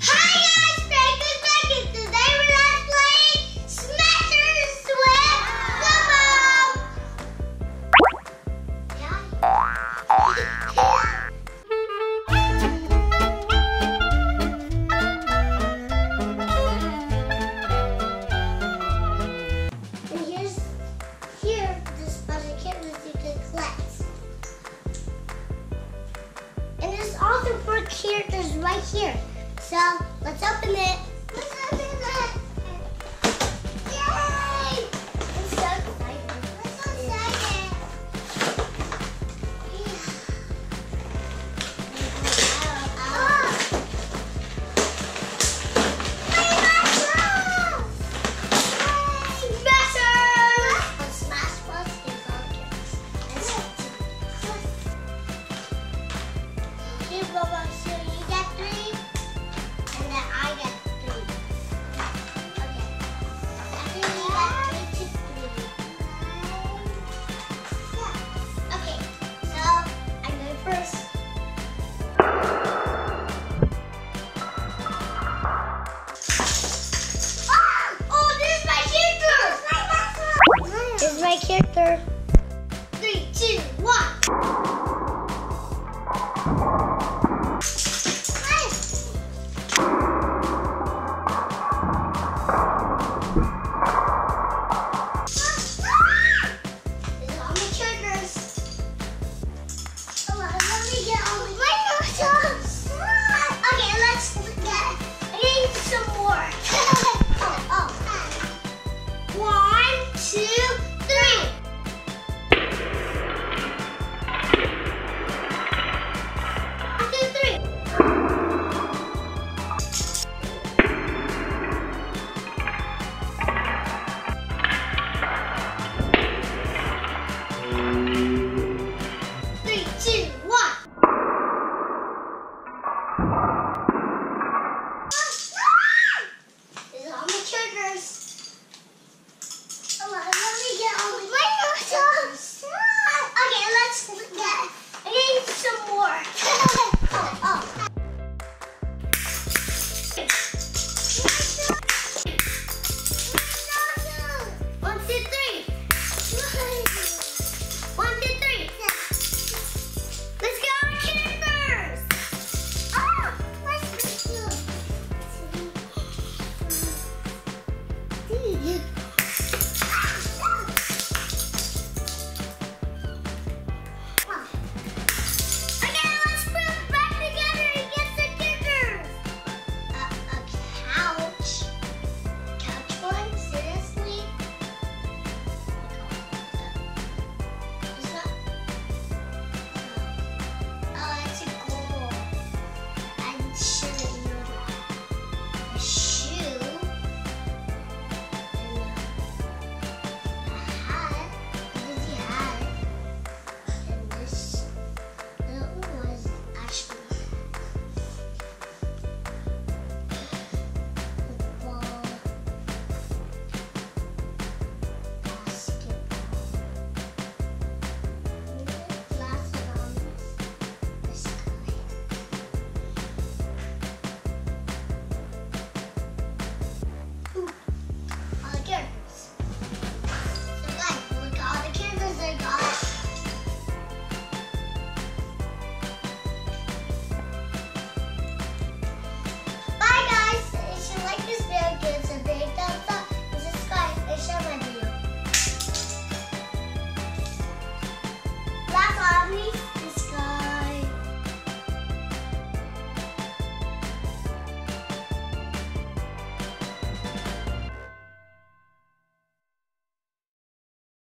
Hi guys, Franklin back and today we're not playing with Gumball. And here's here of characters you can collect. And there's also four characters right here. So let's open it. Three, two, one.